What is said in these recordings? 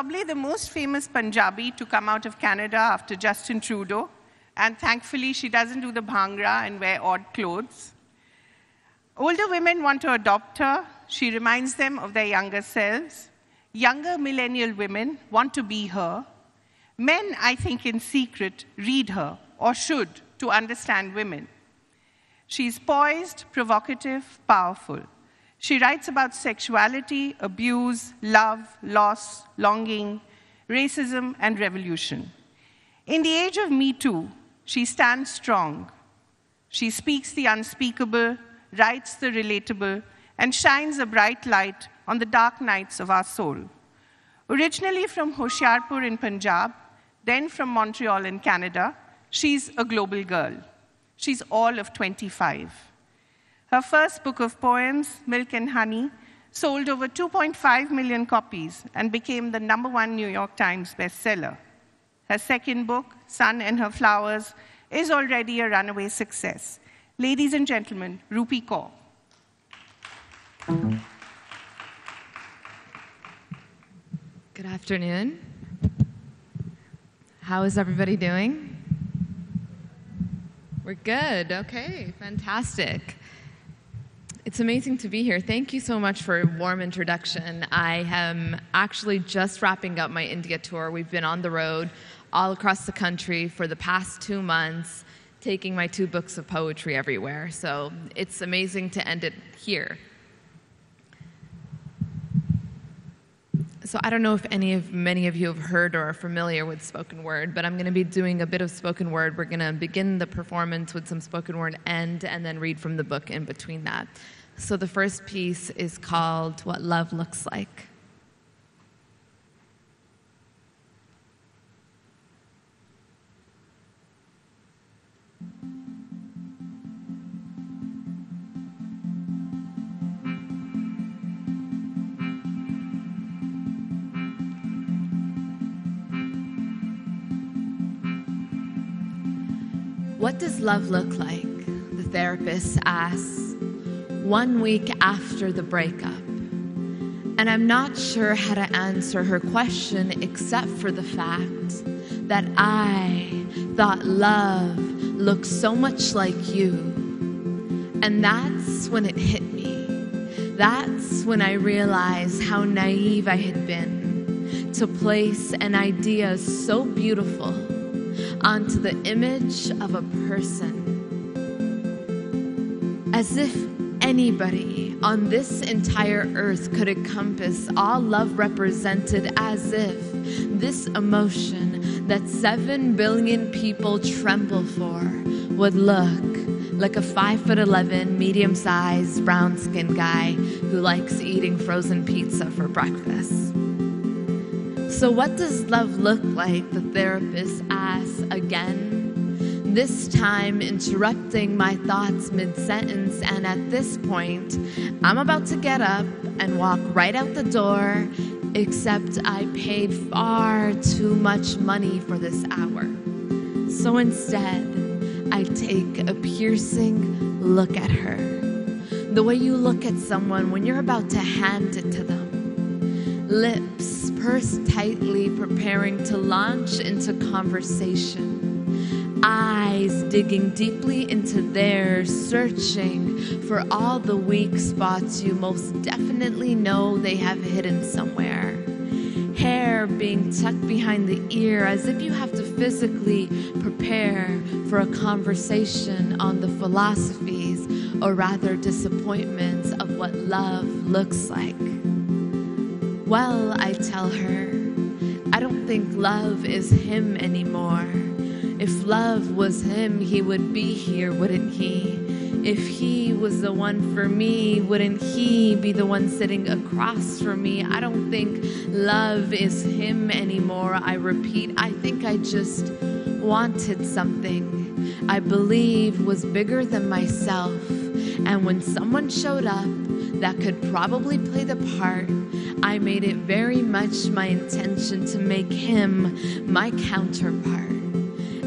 probably the most famous Punjabi to come out of Canada after Justin Trudeau. And thankfully, she doesn't do the bhangra and wear odd clothes. Older women want to adopt her. She reminds them of their younger selves. Younger millennial women want to be her. Men, I think, in secret, read her, or should, to understand women. She's poised, provocative, powerful. She writes about sexuality, abuse, love, loss, longing, racism, and revolution. In the age of Me Too, she stands strong. She speaks the unspeakable, writes the relatable, and shines a bright light on the dark nights of our soul. Originally from Hoshiarpur in Punjab, then from Montreal in Canada, she's a global girl. She's all of 25. Her first book of poems, Milk and Honey, sold over 2.5 million copies and became the number one New York Times bestseller. Her second book, Sun and Her Flowers, is already a runaway success. Ladies and gentlemen, Rupi Kaur. Good afternoon. How is everybody doing? We're good. Okay, fantastic. It's amazing to be here. Thank you so much for a warm introduction. I am actually just wrapping up my India tour. We've been on the road all across the country for the past two months, taking my two books of poetry everywhere. So it's amazing to end it here. So I don't know if any of many of you have heard or are familiar with spoken word, but I'm going to be doing a bit of spoken word. We're going to begin the performance with some spoken word end and then read from the book in between that. So the first piece is called What Love Looks Like. What does love look like? The therapist asks, one week after the breakup. And I'm not sure how to answer her question except for the fact that I thought love looked so much like you. And that's when it hit me. That's when I realized how naive I had been to place an idea so beautiful onto the image of a person. As if anybody on this entire earth could encompass all love represented, as if this emotion that seven billion people tremble for would look like a five foot eleven, medium sized, brown skinned guy who likes eating frozen pizza for breakfast. So, what does love look like? The therapist asks again, this time interrupting my thoughts mid sentence. And at this point, I'm about to get up and walk right out the door, except I paid far too much money for this hour. So instead, I take a piercing look at her. The way you look at someone when you're about to hand it to them. Lips pursed tightly, preparing to launch into conversation. Eyes digging deeply into theirs, searching for all the weak spots you most definitely know they have hidden somewhere. Hair being tucked behind the ear as if you have to physically prepare for a conversation on the philosophies, or rather disappointments, of what love looks like. Well, I tell her, I don't think love is him anymore. If love was him, he would be here, wouldn't he? If he was the one for me, wouldn't he be the one sitting across from me? I don't think love is him anymore. I repeat, I think I just wanted something I believe was bigger than myself. And when someone showed up that could probably play the part, I made it very much my intention to make him my counterpart.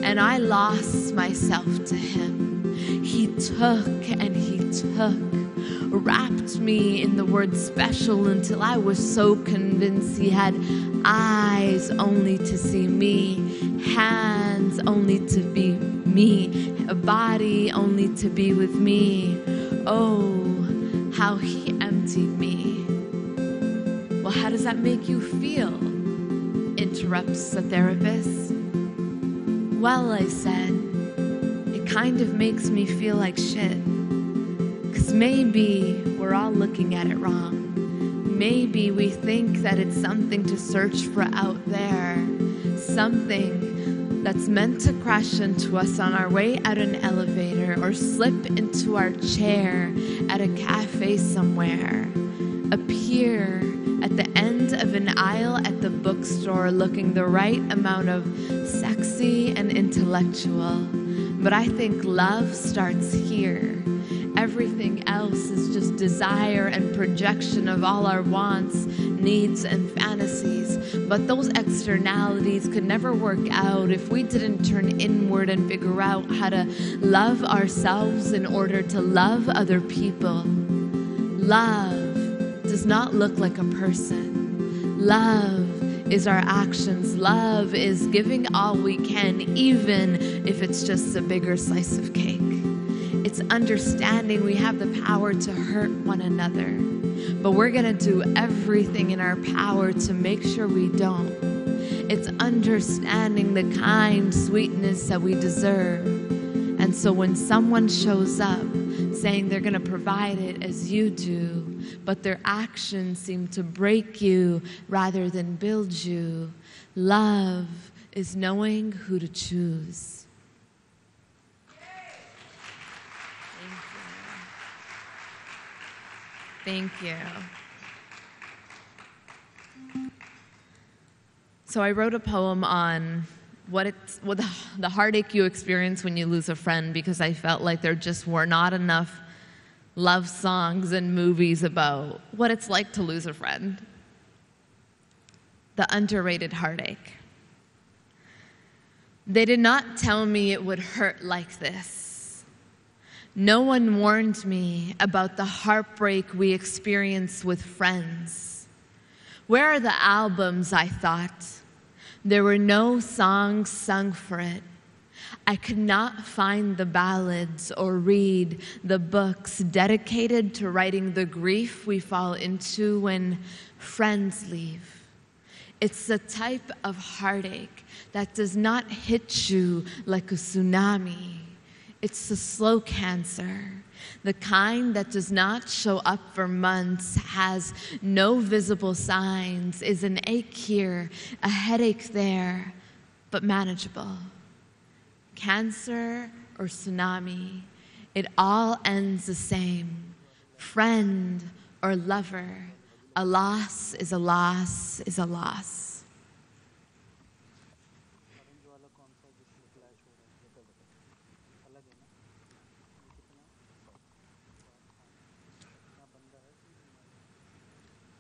And I lost myself to him. He took and he took, wrapped me in the word special until I was so convinced he had eyes only to see me, hands only to be me, a body only to be with me. Oh, how he emptied me. How does that make you feel? Interrupts the therapist. Well, I said, it kind of makes me feel like shit. Because maybe we're all looking at it wrong. Maybe we think that it's something to search for out there, something that's meant to crash into us on our way out an elevator or slip into our chair at a cafe somewhere, appear of an aisle at the bookstore looking the right amount of sexy and intellectual. But I think love starts here. Everything else is just desire and projection of all our wants, needs, and fantasies. But those externalities could never work out if we didn't turn inward and figure out how to love ourselves in order to love other people. Love does not look like a person. Love is our actions. Love is giving all we can, even if it's just a bigger slice of cake. It's understanding we have the power to hurt one another, but we're going to do everything in our power to make sure we don't. It's understanding the kind sweetness that we deserve. And so when someone shows up saying they're going to provide it as you do, but their actions seem to break you rather than build you. Love is knowing who to choose. Thank you. Thank you. So I wrote a poem on what it's the, the heartache you experience when you lose a friend because I felt like there just were not enough love songs and movies about what it's like to lose a friend. The underrated heartache. They did not tell me it would hurt like this. No one warned me about the heartbreak we experience with friends. Where are the albums, I thought? There were no songs sung for it. I could not find the ballads or read the books dedicated to writing the grief we fall into when friends leave. It's the type of heartache that does not hit you like a tsunami. It's the slow cancer, the kind that does not show up for months, has no visible signs, is an ache here, a headache there, but manageable cancer or tsunami, it all ends the same. Friend or lover, a loss is a loss is a loss.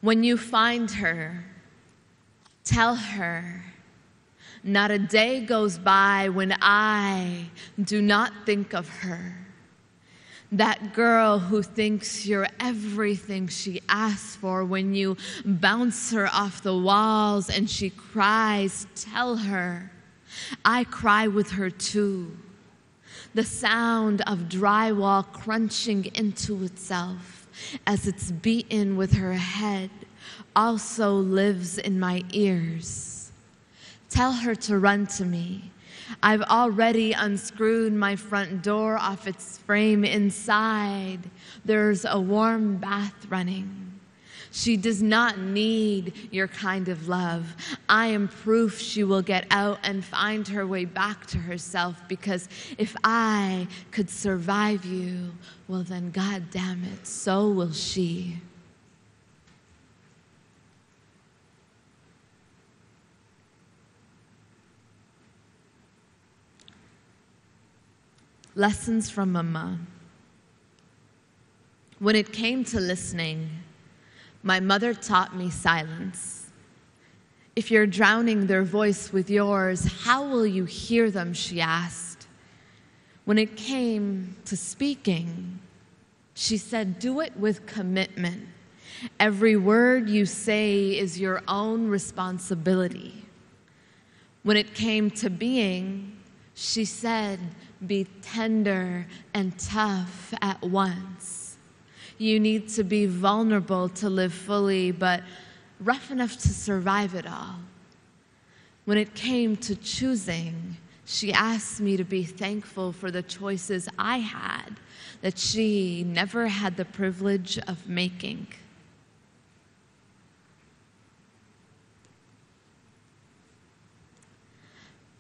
When you find her, tell her not a day goes by when I do not think of her. That girl who thinks you're everything she asks for when you bounce her off the walls and she cries, tell her. I cry with her too. The sound of drywall crunching into itself as it's beaten with her head also lives in my ears. Tell her to run to me. I've already unscrewed my front door off its frame. Inside, there's a warm bath running. She does not need your kind of love. I am proof she will get out and find her way back to herself because if I could survive you, well, then, God damn it, so will she. Lessons from Mama. When it came to listening, my mother taught me silence. If you're drowning their voice with yours, how will you hear them? She asked. When it came to speaking, she said, Do it with commitment. Every word you say is your own responsibility. When it came to being, she said, be tender and tough at once. You need to be vulnerable to live fully, but rough enough to survive it all. When it came to choosing, she asked me to be thankful for the choices I had that she never had the privilege of making.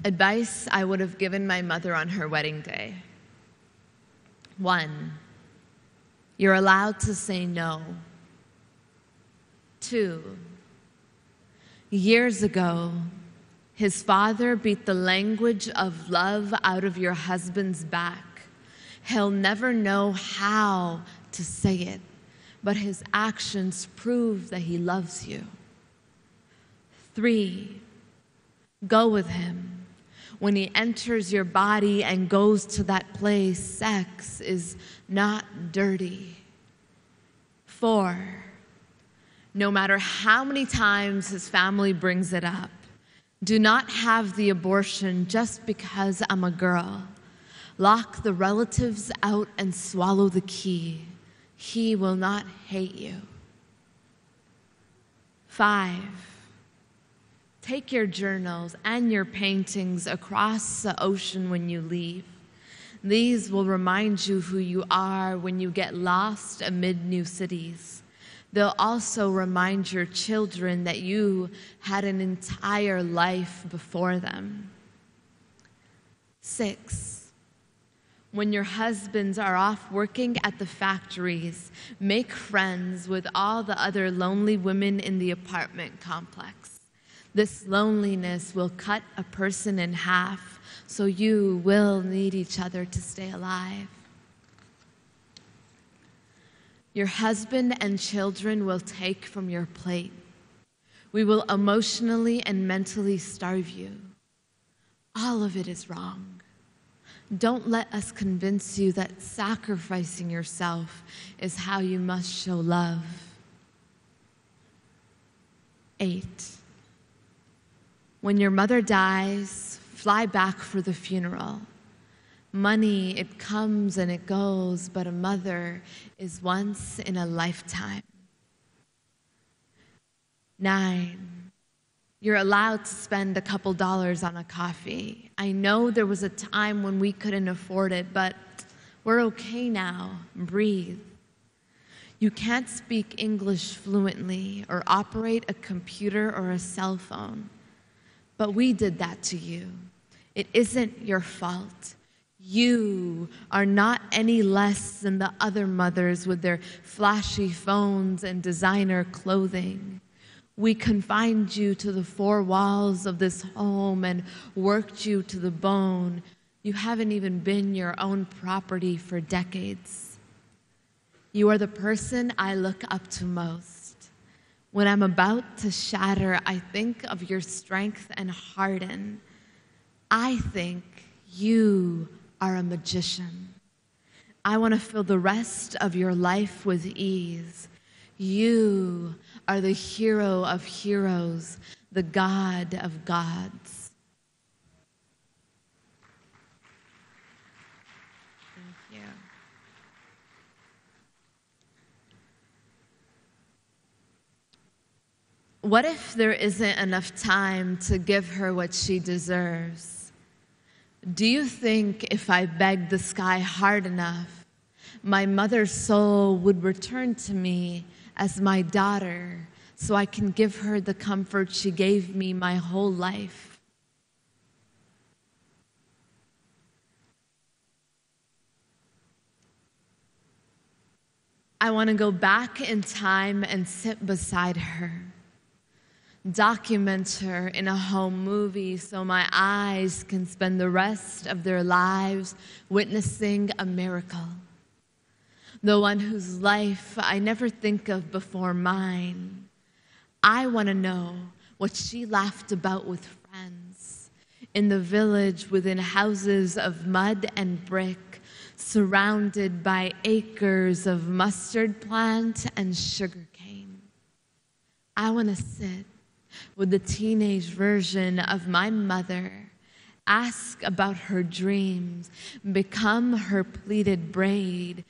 Advice I would have given my mother on her wedding day. One, you're allowed to say no. Two, years ago, his father beat the language of love out of your husband's back. He'll never know how to say it, but his actions prove that he loves you. Three, go with him when he enters your body and goes to that place, sex is not dirty. Four, no matter how many times his family brings it up, do not have the abortion just because I'm a girl. Lock the relatives out and swallow the key. He will not hate you. Five, Take your journals and your paintings across the ocean when you leave. These will remind you who you are when you get lost amid new cities. They'll also remind your children that you had an entire life before them. Six, when your husbands are off working at the factories, make friends with all the other lonely women in the apartment complex. This loneliness will cut a person in half, so you will need each other to stay alive. Your husband and children will take from your plate. We will emotionally and mentally starve you. All of it is wrong. Don't let us convince you that sacrificing yourself is how you must show love. Eight. When your mother dies, fly back for the funeral. Money, it comes and it goes, but a mother is once in a lifetime. Nine, you're allowed to spend a couple dollars on a coffee. I know there was a time when we couldn't afford it, but we're okay now. Breathe. You can't speak English fluently or operate a computer or a cell phone. But we did that to you. It isn't your fault. You are not any less than the other mothers with their flashy phones and designer clothing. We confined you to the four walls of this home and worked you to the bone. You haven't even been your own property for decades. You are the person I look up to most. When I'm about to shatter, I think of your strength and harden. I think you are a magician. I want to fill the rest of your life with ease. You are the hero of heroes, the God of gods. What if there isn't enough time to give her what she deserves? Do you think if I begged the sky hard enough, my mother's soul would return to me as my daughter so I can give her the comfort she gave me my whole life? I want to go back in time and sit beside her document her in a home movie so my eyes can spend the rest of their lives witnessing a miracle. The one whose life I never think of before mine. I want to know what she laughed about with friends in the village within houses of mud and brick, surrounded by acres of mustard plant and sugar cane. I want to sit with the teenage version of my mother, ask about her dreams, become her pleated braid,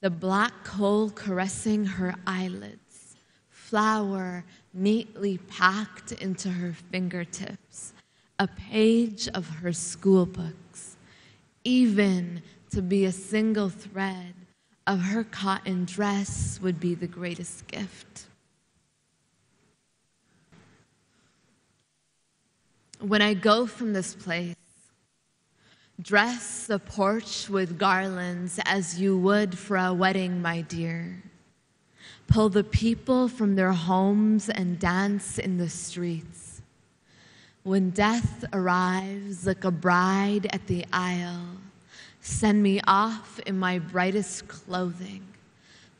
the black coal caressing her eyelids, flour neatly packed into her fingertips, a page of her school books, even to be a single thread of her cotton dress would be the greatest gift. When I go from this place, dress the porch with garlands as you would for a wedding, my dear. Pull the people from their homes and dance in the streets. When death arrives like a bride at the aisle, send me off in my brightest clothing.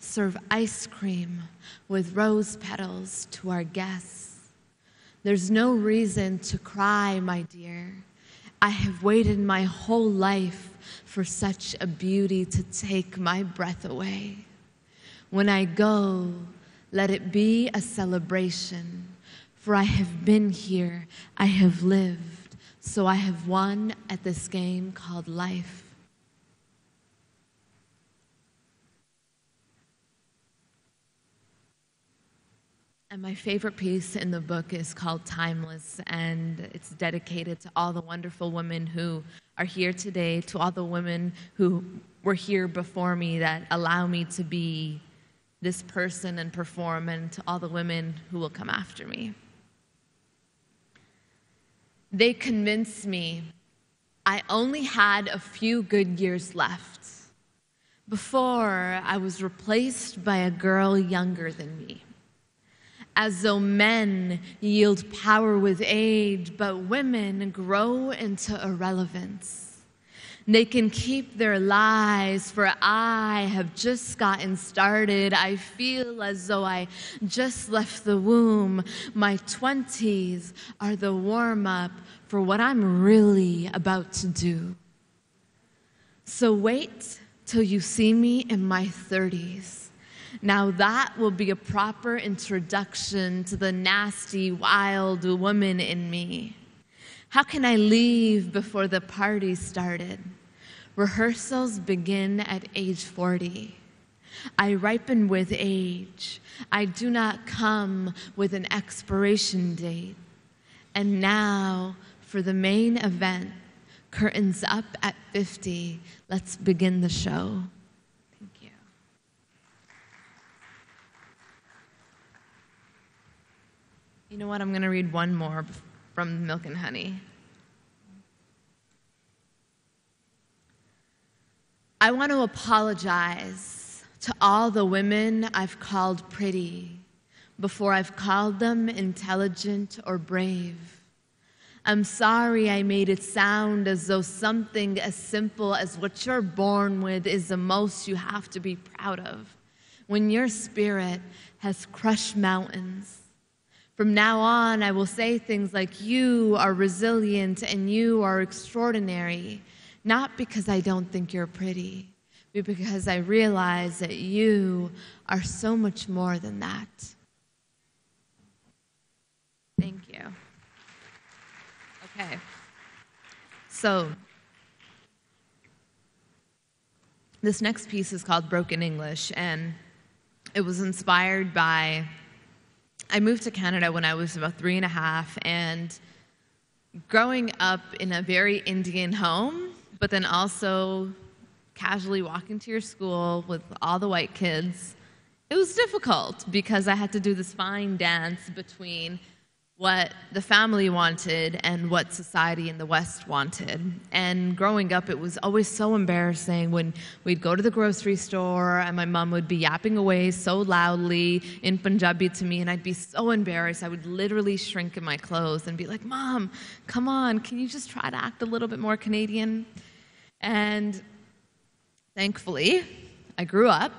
Serve ice cream with rose petals to our guests there's no reason to cry, my dear. I have waited my whole life for such a beauty to take my breath away. When I go, let it be a celebration, for I have been here, I have lived, so I have won at this game called life. And my favorite piece in the book is called Timeless, and it's dedicated to all the wonderful women who are here today, to all the women who were here before me that allow me to be this person and perform, and to all the women who will come after me. They convinced me I only had a few good years left before I was replaced by a girl younger than me as though men yield power with age, but women grow into irrelevance. They can keep their lies, for I have just gotten started. I feel as though I just left the womb. My 20s are the warm up for what I'm really about to do. So wait till you see me in my 30s now, that will be a proper introduction to the nasty, wild woman in me. How can I leave before the party started? Rehearsals begin at age 40. I ripen with age. I do not come with an expiration date. And now, for the main event, curtains up at 50, let's begin the show. You know what? I'm going to read one more from Milk and Honey. I want to apologize to all the women I've called pretty before I've called them intelligent or brave. I'm sorry I made it sound as though something as simple as what you're born with is the most you have to be proud of. When your spirit has crushed mountains, from now on, I will say things like, You are resilient and you are extraordinary, not because I don't think you're pretty, but because I realize that you are so much more than that. Thank you. Okay. So, this next piece is called Broken English, and it was inspired by I moved to Canada when I was about three and a half, and growing up in a very Indian home, but then also casually walking to your school with all the white kids, it was difficult because I had to do this fine dance between what the family wanted and what society in the West wanted. And growing up, it was always so embarrassing when we'd go to the grocery store and my mom would be yapping away so loudly in Punjabi to me, and I'd be so embarrassed. I would literally shrink in my clothes and be like, Mom, come on, can you just try to act a little bit more Canadian? And thankfully, I grew up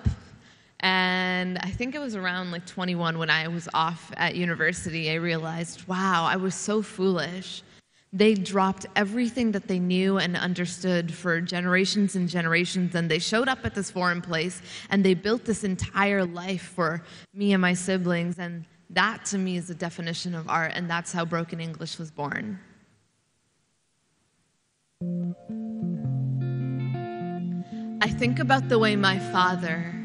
and I think it was around like 21 when I was off at university, I realized, wow, I was so foolish. They dropped everything that they knew and understood for generations and generations, and they showed up at this foreign place and they built this entire life for me and my siblings. And That to me is the definition of art, and that's how Broken English was born. I think about the way my father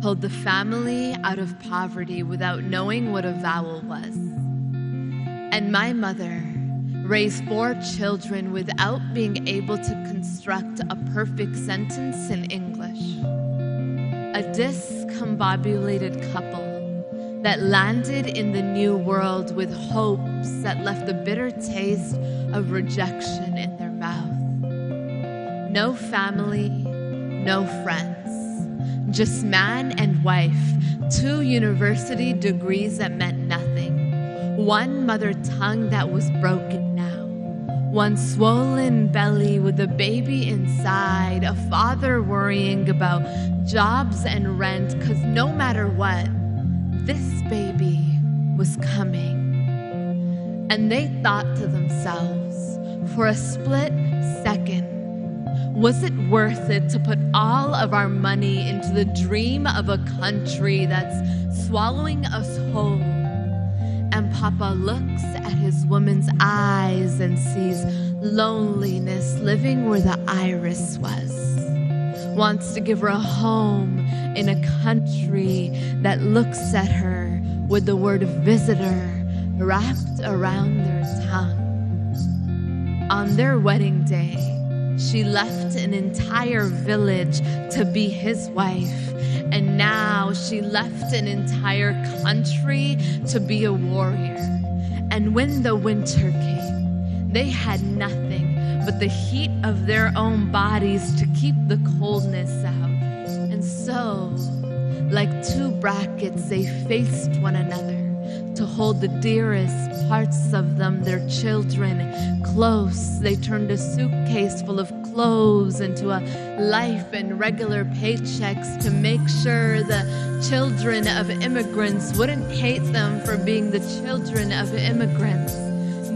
pulled the family out of poverty without knowing what a vowel was. And my mother raised four children without being able to construct a perfect sentence in English. A discombobulated couple that landed in the new world with hopes that left the bitter taste of rejection in their mouth. No family, no friends, just man and wife, two university degrees that meant nothing, one mother tongue that was broken now, one swollen belly with a baby inside, a father worrying about jobs and rent, because no matter what, this baby was coming. And they thought to themselves, for a split second, was it worth it to put all of our money into the dream of a country that's swallowing us whole? And Papa looks at his woman's eyes and sees loneliness living where the iris was. Wants to give her a home in a country that looks at her with the word visitor wrapped around their tongue. On their wedding day, she left an entire village to be his wife. And now she left an entire country to be a warrior. And when the winter came, they had nothing but the heat of their own bodies to keep the coldness out. And so, like two brackets, they faced one another to hold the dearest parts of them, their children, close. They turned a suitcase full of clothes into a life and regular paychecks to make sure the children of immigrants wouldn't hate them for being the children of immigrants.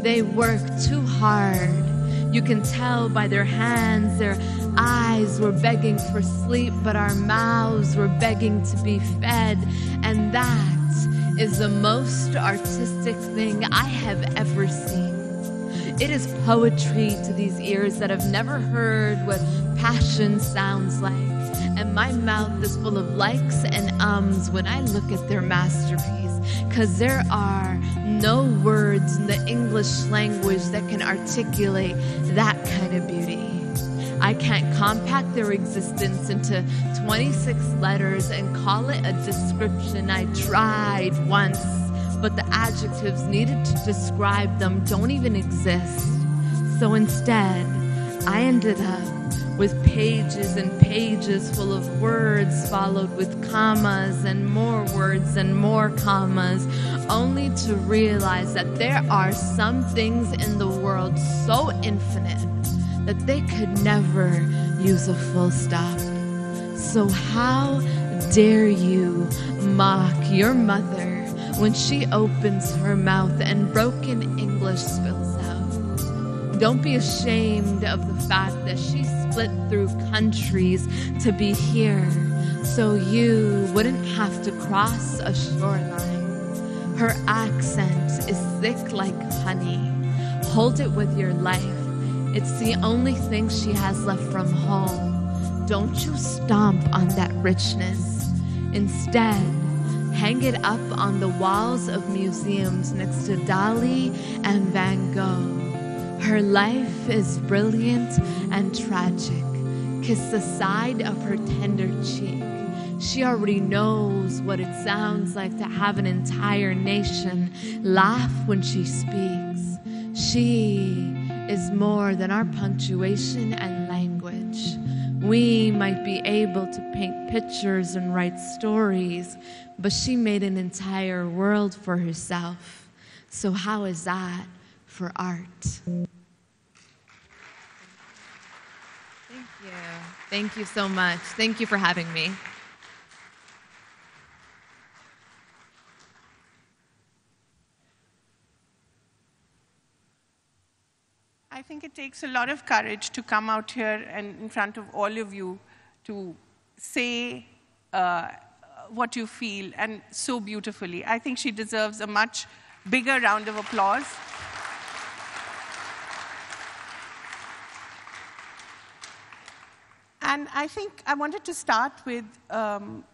They worked too hard. You can tell by their hands, their eyes were begging for sleep, but our mouths were begging to be fed. And that is the most artistic thing I have ever seen. It is poetry to these ears that have never heard what passion sounds like. And my mouth is full of likes and ums when I look at their masterpiece, because there are no words in the English language that can articulate that kind of beauty. I can't compact their existence into 26 letters and call it a description. I tried once, but the adjectives needed to describe them don't even exist. So instead, I ended up with pages and pages full of words, followed with commas and more words and more commas, only to realize that there are some things in the world so infinite that they could never use a full stop. So, how dare you mock your mother when she opens her mouth and broken English spills out? Don't be ashamed of the fact that she split through countries to be here so you wouldn't have to cross a shoreline. Her accent is thick like honey. Hold it with your life it's the only thing she has left from home. Don't you stomp on that richness. Instead, hang it up on the walls of museums next to Dali and Van Gogh. Her life is brilliant and tragic. Kiss the side of her tender cheek. She already knows what it sounds like to have an entire nation laugh when she speaks. She is more than our punctuation and language. We might be able to paint pictures and write stories, but she made an entire world for herself. So, how is that for art? Thank you. Thank you so much. Thank you for having me. I think it takes a lot of courage to come out here and in front of all of you to say uh, what you feel and so beautifully. I think she deserves a much bigger round of applause. And I think I wanted to start with um,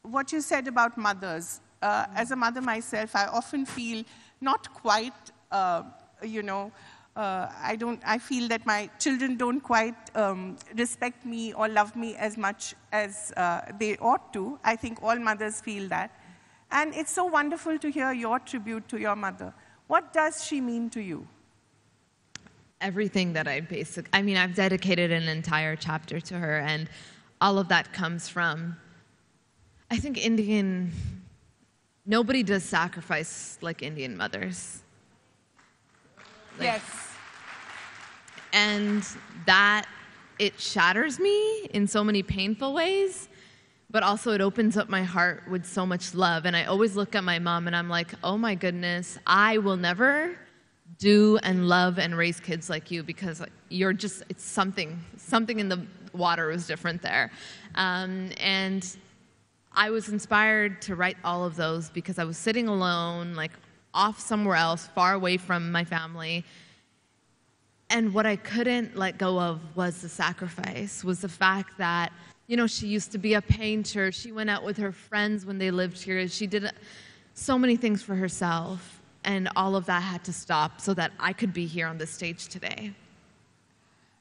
what you said about mothers. Uh, as a mother myself, I often feel not quite, uh, you know, uh, I, don't, I feel that my children don't quite um, respect me or love me as much as uh, they ought to. I think all mothers feel that. And it's so wonderful to hear your tribute to your mother. What does she mean to you? Everything that I basic I mean I've dedicated an entire chapter to her and all of that comes from I think Indian nobody does sacrifice like Indian mothers. Like, yes. And that it shatters me in so many painful ways, but also it opens up my heart with so much love. And I always look at my mom and I'm like, oh my goodness, I will never do and love and raise kids like you because you're just, it's something, something in the water was different there. Um, and I was inspired to write all of those because I was sitting alone, like off somewhere else, far away from my family. And what I couldn't let go of was the sacrifice, was the fact that, you know, she used to be a painter. She went out with her friends when they lived here. She did so many things for herself. And all of that had to stop so that I could be here on this stage today.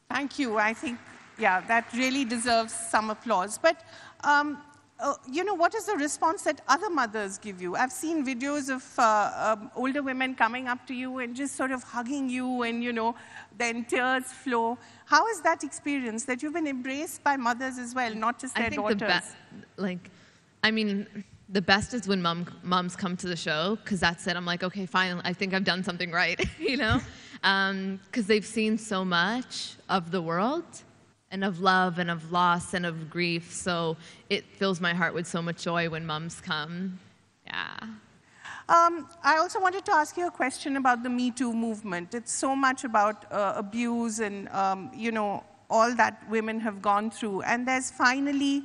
Thank you. I think, yeah, that really deserves some applause. But um, uh, you know, what is the response that other mothers give you? I've seen videos of uh, um, older women coming up to you and just sort of hugging you and, you know, then tears flow. How is that experience that you've been embraced by mothers as well, not just their I think daughters? The like, I mean, the best is when mom, moms come to the show because that's it. I'm like, okay, fine. I think I've done something right, you know, because um, they've seen so much of the world and of love and of loss and of grief. So it fills my heart with so much joy when mums come. Yeah. Um, I also wanted to ask you a question about the Me Too movement. It's so much about uh, abuse and, um, you know, all that women have gone through. And there's finally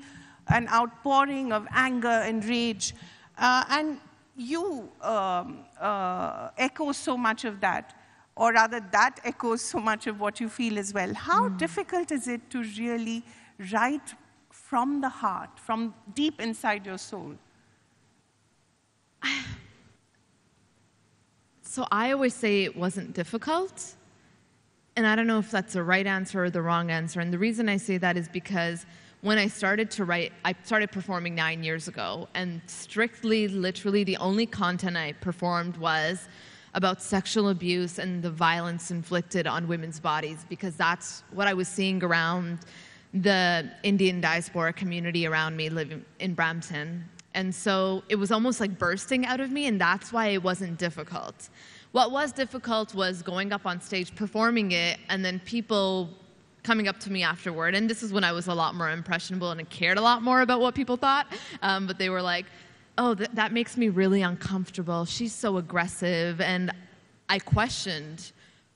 an outpouring of anger and rage. Uh, and you um, uh, echo so much of that or rather that echoes so much of what you feel as well. How mm. difficult is it to really write from the heart, from deep inside your soul? So I always say it wasn't difficult. And I don't know if that's the right answer or the wrong answer. And the reason I say that is because when I started to write, I started performing nine years ago. And strictly, literally, the only content I performed was about sexual abuse and the violence inflicted on women's bodies because that's what I was seeing around the Indian diaspora community around me living in Brampton. And so it was almost like bursting out of me, and that's why it wasn't difficult. What was difficult was going up on stage, performing it, and then people coming up to me afterward. And this is when I was a lot more impressionable and cared a lot more about what people thought. Um, but they were like, oh, th- that makes me really uncomfortable. She's so aggressive. And I questioned,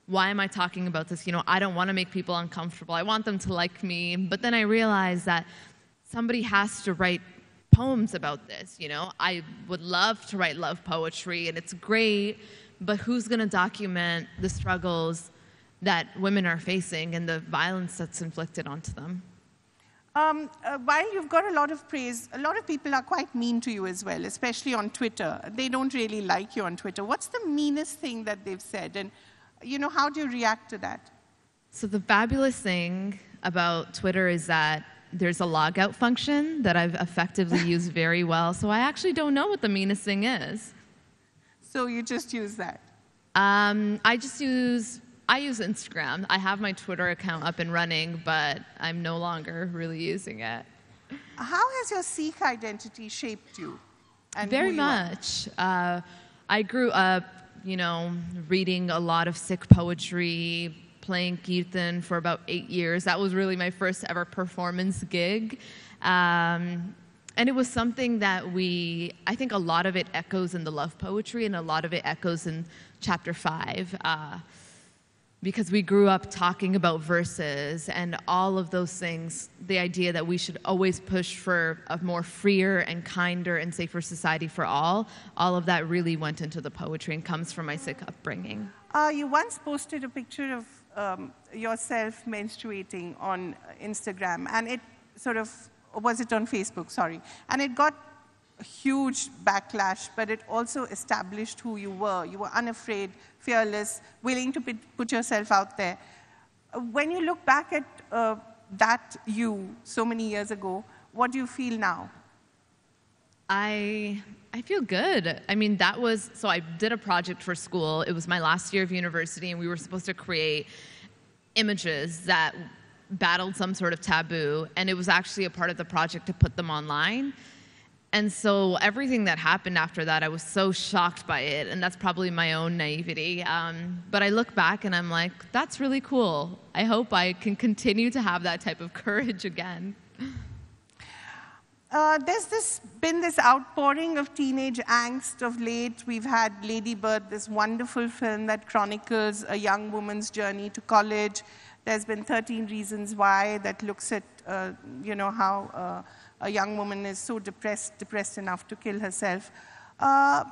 why am I talking about this? You know, I don't want to make people uncomfortable. I want them to like me. But then I realized that somebody has to write poems about this. You know, I would love to write love poetry, and it's great, but who's going to document the struggles that women are facing and the violence that's inflicted onto them? Um, uh, while you've got a lot of praise, a lot of people are quite mean to you as well, especially on Twitter. They don't really like you on Twitter. What's the meanest thing that they've said? And, you know, how do you react to that? So, the fabulous thing about Twitter is that there's a logout function that I've effectively used very well. So, I actually don't know what the meanest thing is. So, you just use that? Um, I just use I use Instagram. I have my Twitter account up and running, but I'm no longer really using it. How has your Sikh identity shaped you? Very much. Uh, I grew up, you know, reading a lot of Sikh poetry, playing kirtan for about eight years. That was really my first ever performance gig. Um, and it was something that we, I think a lot of it echoes in the love poetry, and a lot of it echoes in chapter five. Uh, because we grew up talking about verses and all of those things, the idea that we should always push for a more freer and kinder and safer society for all, all of that really went into the poetry and comes from my Sikh upbringing. Uh, you once posted a picture of um, yourself menstruating on Instagram, and it sort of, was it on Facebook? Sorry. And it got huge backlash, but it also established who you were. You were unafraid, fearless, willing to put yourself out there. When you look back at uh, that you so many years ago, what do you feel now? I I feel good. I mean, that was so I did a project for school. It was my last year of university, and we were supposed to create images that battled some sort of taboo, and it was actually a part of the project to put them online. And so everything that happened after that, I was so shocked by it, and that's probably my own naivety. Um, but I look back and I'm like, that's really cool. I hope I can continue to have that type of courage again. Uh, there's this, been this outpouring of teenage angst of late. We've had Lady Bird, this wonderful film that chronicles a young woman's journey to college. There's been 13 Reasons Why that looks at, uh, you know, how uh, a young woman is so depressed, depressed enough to kill herself. Uh,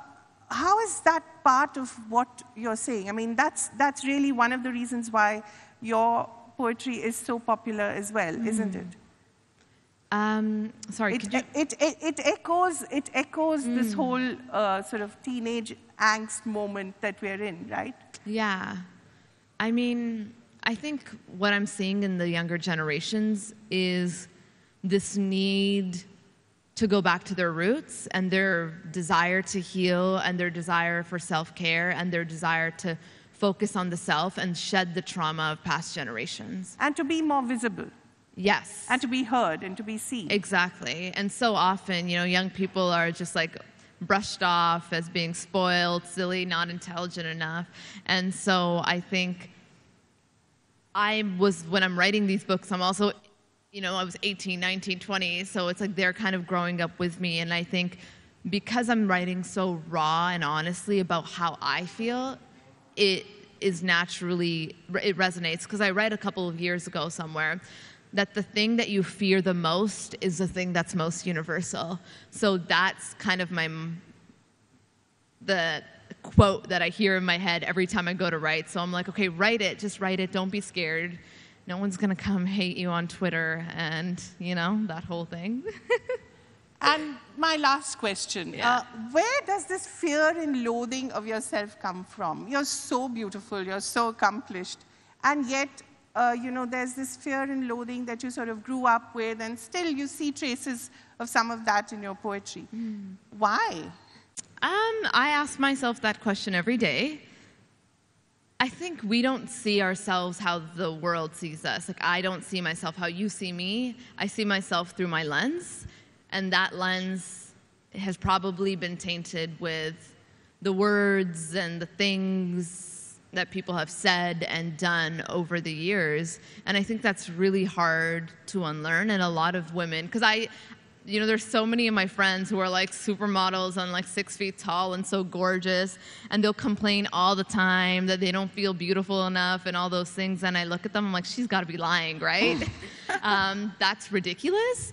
how is that part of what you're saying? I mean, that's, that's really one of the reasons why your poetry is so popular as well, mm. isn't it? Um, sorry, it, you... it, it, it, echoes, it echoes mm. this whole uh, sort of teenage angst moment that we're in, right? Yeah. I mean, I think what I'm seeing in the younger generations is this need to go back to their roots and their desire to heal and their desire for self care and their desire to focus on the self and shed the trauma of past generations. And to be more visible. Yes. And to be heard and to be seen. Exactly. And so often, you know, young people are just like brushed off as being spoiled, silly, not intelligent enough. And so I think I was, when I'm writing these books, I'm also you know, I was 18, 19, 20, so it's like they're kind of growing up with me. And I think because I'm writing so raw and honestly about how I feel, it is naturally, it resonates. Because I read a couple of years ago somewhere that the thing that you fear the most is the thing that's most universal. So that's kind of my, the quote that I hear in my head every time I go to write. So I'm like, okay, write it, just write it, don't be scared no one's going to come hate you on Twitter and, you know, that whole thing. and my last question yeah. uh, where does this fear and loathing of yourself come from? You're so beautiful, you're so accomplished, and yet, uh, you know, there's this fear and loathing that you sort of grew up with, and still you see traces of some of that in your poetry. Mm. Why? Um, I ask myself that question every day. I think we don't see ourselves how the world sees us. Like, I don't see myself how you see me. I see myself through my lens, and that lens has probably been tainted with the words and the things that people have said and done over the years. And I think that's really hard to unlearn. And a lot of women, because I, you know, there's so many of my friends who are like supermodels and like six feet tall and so gorgeous, and they'll complain all the time that they don't feel beautiful enough and all those things. And I look at them, I'm like, she's got to be lying, right? um, that's ridiculous.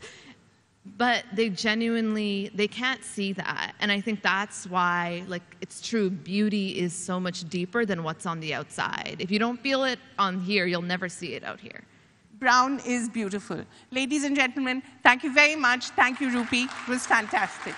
But they genuinely they can't see that, and I think that's why, like, it's true. Beauty is so much deeper than what's on the outside. If you don't feel it on here, you'll never see it out here. Brown is beautiful. Ladies and gentlemen, thank you very much. Thank you, Rupi. It was fantastic.